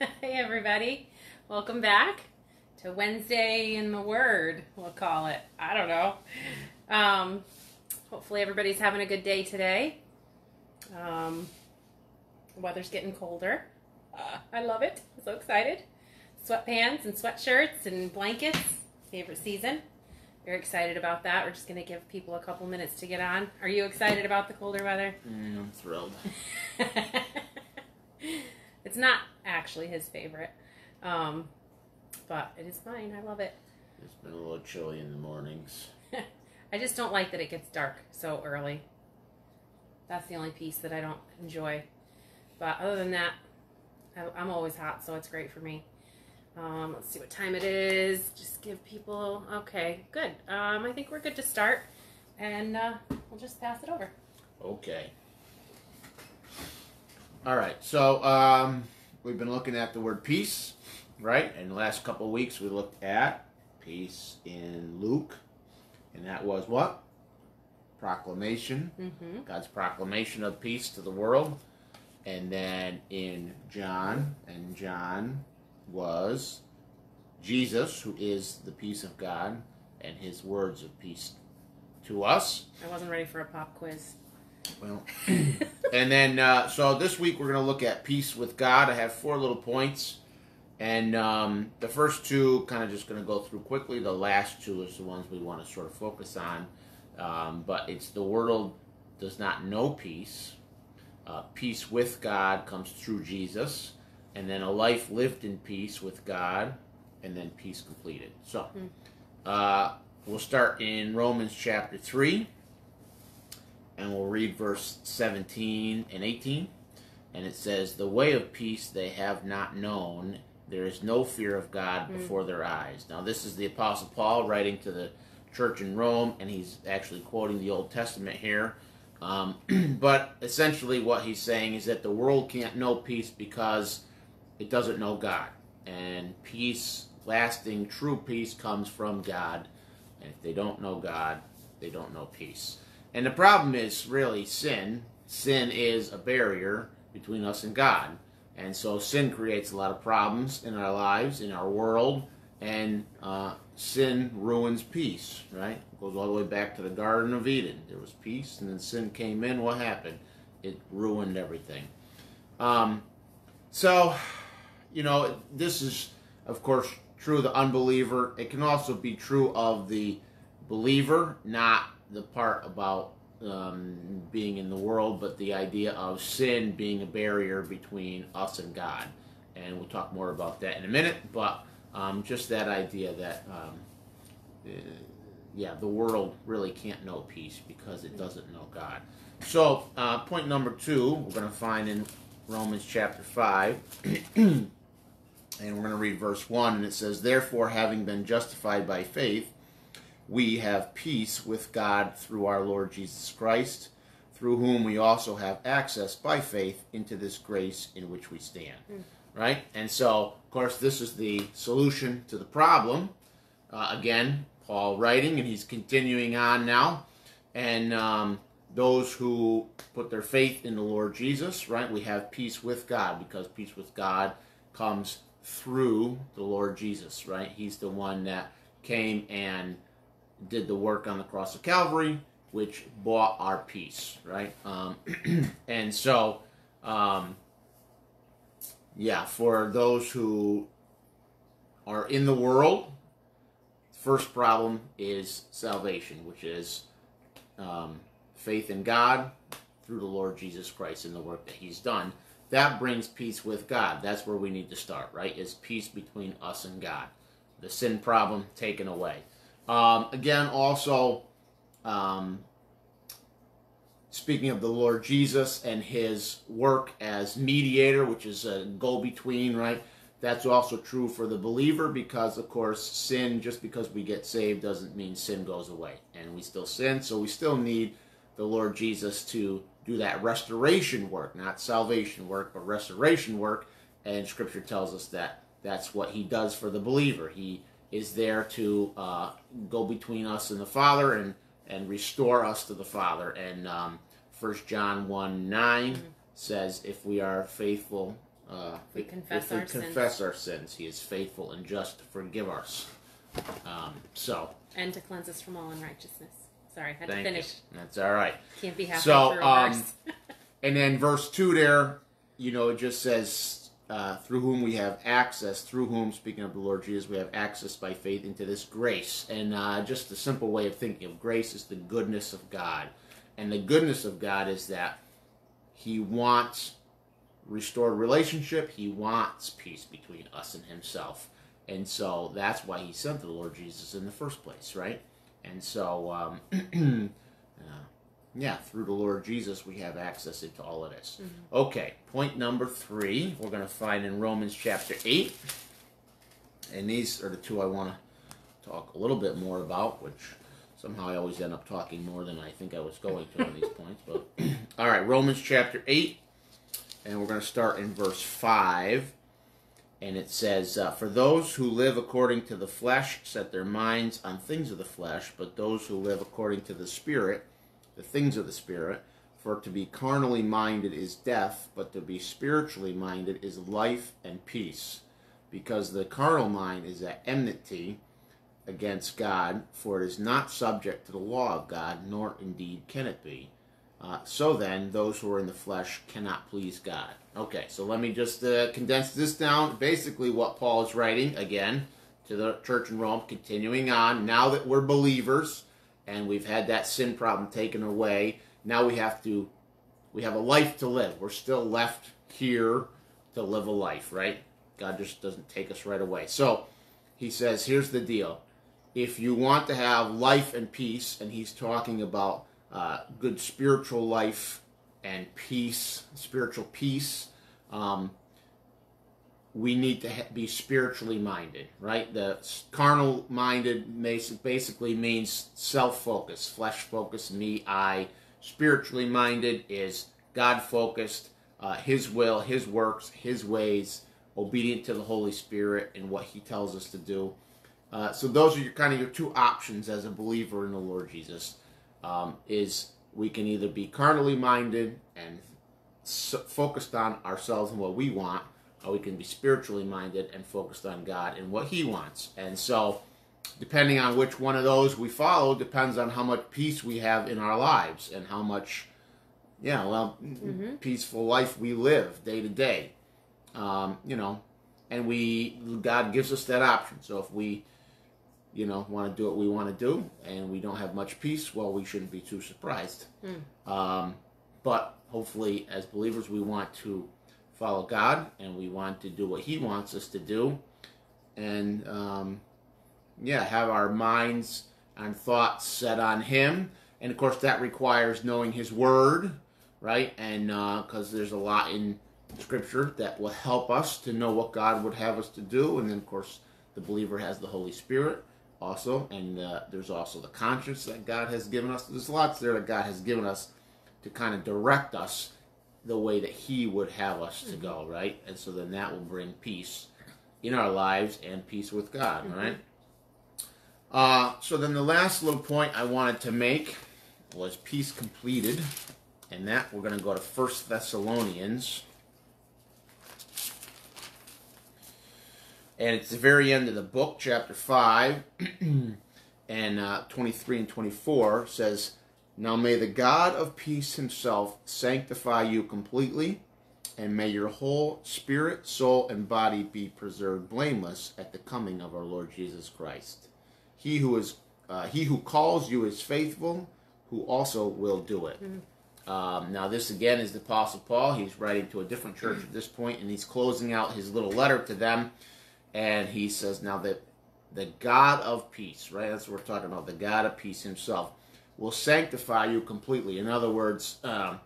hey, everybody. Welcome back to Wednesday in the Word, we'll call it. I don't know. Um, hopefully, everybody's having a good day today. Um, weather's getting colder. Uh, I love it. I'm so excited. Sweatpants and sweatshirts and blankets. Favorite season. Very excited about that. We're just going to give people a couple minutes to get on. Are you excited about the colder weather? Mm, I'm thrilled. it's not actually his favorite, um, but it is mine. I love it. It's been a little chilly in the mornings. I just don't like that it gets dark so early. That's the only piece that I don't enjoy. But other than that, I, I'm always hot, so it's great for me. Um, let's see what time it is. Just give people. Okay, good. Um, I think we're good to start, and uh, we'll just pass it over. Okay. All right. So um, we've been looking at the word peace, right? In the last couple weeks, we looked at peace in Luke, and that was what? Proclamation. Mm-hmm. God's proclamation of peace to the world. And then in John, and John was Jesus, who is the peace of God, and his words of peace to us. I wasn't ready for a pop quiz. Well, and then uh, so this week we're going to look at peace with God. I have four little points, and um, the first two kind of just going to go through quickly. The last two is the ones we want to sort of focus on, um, but it's the world does not know peace. Uh, peace with God comes through Jesus, and then a life lived in peace with God, and then peace completed. So, uh, we'll start in Romans chapter three read verse 17 and 18. And it says, The way of peace they have not known. There is no fear of God before their eyes. Now, this is the Apostle Paul writing to the church in Rome, and he's actually quoting the Old Testament here. Um, but essentially, what he's saying is that the world can't know peace because it doesn't know God. And peace, lasting, true peace, comes from God. And if they don't know God, they don't know peace. And the problem is really sin. Sin is a barrier between us and God. And so sin creates a lot of problems in our lives, in our world, and uh, sin ruins peace, right? It goes all the way back to the Garden of Eden. There was peace, and then sin came in. What happened? It ruined everything. Um, so, you know, this is, of course, true of the unbeliever. It can also be true of the believer, not the part about um, being in the world, but the idea of sin being a barrier between us and God. And we'll talk more about that in a minute, but um, just that idea that, um, uh, yeah, the world really can't know peace because it doesn't know God. So, uh, point number two, we're going to find in Romans chapter 5. and we're going to read verse 1, and it says, Therefore, having been justified by faith, we have peace with God through our Lord Jesus Christ, through whom we also have access by faith into this grace in which we stand. Right? And so, of course, this is the solution to the problem. Uh, again, Paul writing, and he's continuing on now. And um, those who put their faith in the Lord Jesus, right, we have peace with God because peace with God comes through the Lord Jesus, right? He's the one that came and did the work on the cross of Calvary, which bought our peace, right? Um, and so, um, yeah, for those who are in the world, first problem is salvation, which is um, faith in God through the Lord Jesus Christ and the work that He's done. That brings peace with God. That's where we need to start, right? Is peace between us and God. The sin problem taken away. Um, again, also, um, speaking of the Lord Jesus and his work as mediator, which is a go between, right? That's also true for the believer because, of course, sin, just because we get saved, doesn't mean sin goes away. And we still sin, so we still need the Lord Jesus to do that restoration work, not salvation work, but restoration work. And Scripture tells us that that's what he does for the believer. He is there to uh, go between us and the Father and, and restore us to the Father. And um, 1 John 1 9 says, if we are faithful Uh, If we confess if we our sins. our sins, He is faithful and just to forgive us. Um, so, And to cleanse us from all unrighteousness. Sorry, I had to finish. you. That's all right. Can't be halfway So, through um. And then verse 2 there, you know, it just says, uh, through whom we have access, through whom, speaking of the Lord Jesus, we have access by faith into this grace. And uh, just a simple way of thinking of grace is the goodness of God. And the goodness of God is that He wants restored relationship, He wants peace between us and Himself. And so that's why He sent the Lord Jesus in the first place, right? And so, um, yeah, through the Lord Jesus, we have access into all of this. Okay, point number three, we're going to find in Romans chapter 8. And these are the two I want to talk a little bit more about, which somehow I always end up talking more than I think I was going to on these points. But all right, Romans chapter 8, and we're going to start in verse 5. And it says, uh, For those who live according to the flesh set their minds on things of the flesh, but those who live according to the Spirit, the things of the Spirit. For to be carnally minded is death, but to be spiritually minded is life and peace. Because the carnal mind is at enmity against God, for it is not subject to the law of God, nor indeed can it be. Uh, so then, those who are in the flesh cannot please God. Okay, so let me just uh, condense this down. Basically, what Paul is writing again to the church in Rome, continuing on. Now that we're believers and we've had that sin problem taken away, now we have to we have a life to live. We're still left here to live a life, right? God just doesn't take us right away. So he says, here's the deal. If you want to have life and peace, and he's talking about uh, good spiritual life and peace, spiritual peace, um, we need to be spiritually minded, right? The carnal minded basically means self focused, flesh focused, me, I. Spiritually minded is God focused, uh, His will, His works, His ways, obedient to the Holy Spirit and what He tells us to do. Uh, so those are your kind of your two options as a believer in the Lord Jesus. Um, is we can either be carnally minded and s- focused on ourselves and what we want, we can be spiritually minded and focused on God and what He wants. And so, depending on which one of those we follow, depends on how much peace we have in our lives and how much, yeah, well, peaceful life we live day to day. Um, you know, and we God gives us that option. So if we you know, want to do what we want to do, and we don't have much peace, well, we shouldn't be too surprised. Um, but hopefully, as believers, we want to follow God, and we want to do what He wants us to do, and um, yeah, have our minds and thoughts set on Him. And of course, that requires knowing His Word, right? And because there's a lot in Scripture that will help us to know what God would have us to do, and then of course, the believer has the Holy Spirit also, and uh, there's also the conscience that God has given us. There's lots there that God has given us to kind of direct us the way that He would have us to go, right? And so then that will bring peace in our lives and peace with God, right? Uh, so then the last little point I wanted to make was peace completed, and that we're going to go to First Thessalonians. and it's the very end of the book, chapter 5, and uh, 23 and 24 says, Now may the God of peace himself sanctify you completely, and may your whole spirit, soul, and body be preserved blameless at the coming of our Lord Jesus Christ. He who is uh, he who calls you is faithful, who also will do it. Um, now, this again is the Apostle Paul. He's writing to a different church at this point, and he's closing out his little letter to them and he says now that the god of peace right that's what we're talking about the god of peace himself will sanctify you completely. In other words um,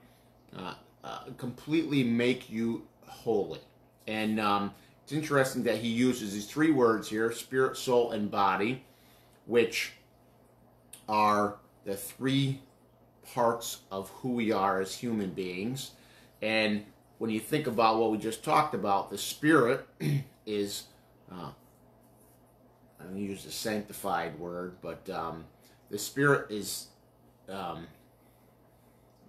uh, uh, completely make you holy. And um, it's interesting that he uses these three words here spirit soul and body which are the three parts of who we are as human beings. And when you think about what we just talked about the spirit is uh, I'm going to use the sanctified word, but um, the Spirit is, um,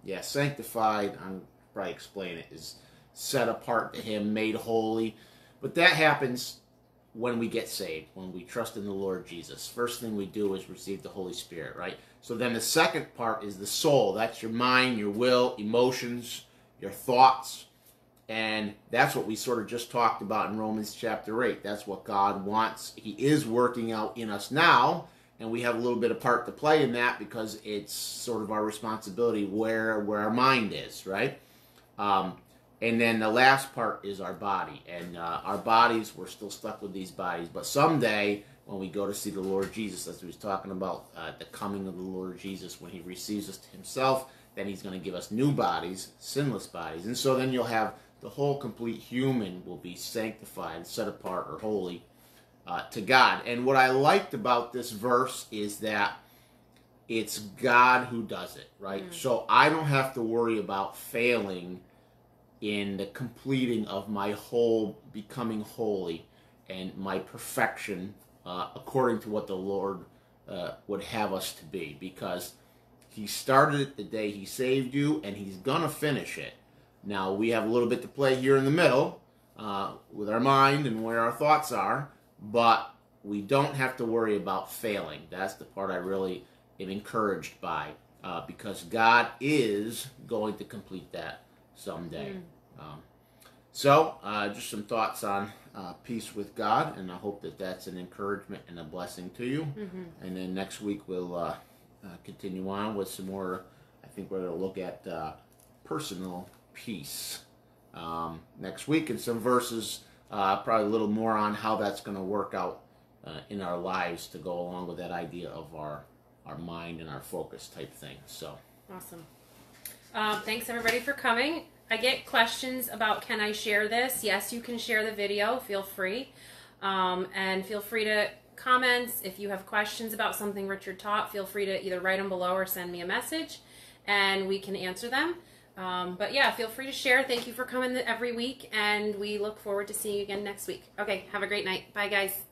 yeah, sanctified. I'm probably explain it is set apart to Him, made holy. But that happens when we get saved, when we trust in the Lord Jesus. First thing we do is receive the Holy Spirit, right? So then the second part is the soul. That's your mind, your will, emotions, your thoughts. And that's what we sort of just talked about in Romans chapter 8. That's what God wants. He is working out in us now, and we have a little bit of part to play in that because it's sort of our responsibility where where our mind is, right? Um, and then the last part is our body, and uh, our bodies we're still stuck with these bodies, but someday when we go to see the Lord Jesus, as we was talking about uh, the coming of the Lord Jesus, when He receives us to Himself, then He's going to give us new bodies, sinless bodies, and so then you'll have the whole complete human will be sanctified, set apart, or holy uh, to God. And what I liked about this verse is that it's God who does it, right? Mm. So I don't have to worry about failing in the completing of my whole becoming holy and my perfection uh, according to what the Lord uh, would have us to be because He started it the day He saved you and He's gonna finish it. Now we have a little bit to play here in the middle uh, with our mind and where our thoughts are, but we don't have to worry about failing. That's the part I really am encouraged by uh, because God is going to complete that someday. Um, so, uh, just some thoughts on uh, peace with God, and I hope that that's an encouragement and a blessing to you. Mhm. And then next week we'll uh, uh, continue on with some more. I think we're going to look at uh, personal peace um, next week and some verses, uh, probably a little more on how that's going to work out uh, in our lives to go along with that idea of our our mind and our focus type thing. So, Awesome. Um, thanks everybody for coming. I get questions about can I share this? Yes, you can share the video. Feel free. Um, and feel free to comments. If you have questions about something Richard taught, feel free to either write them below or send me a message and we can answer them. Um, but yeah, feel free to share. Thank you for coming every week and we look forward to seeing you again next week. Okay, have a great night. Bye, guys.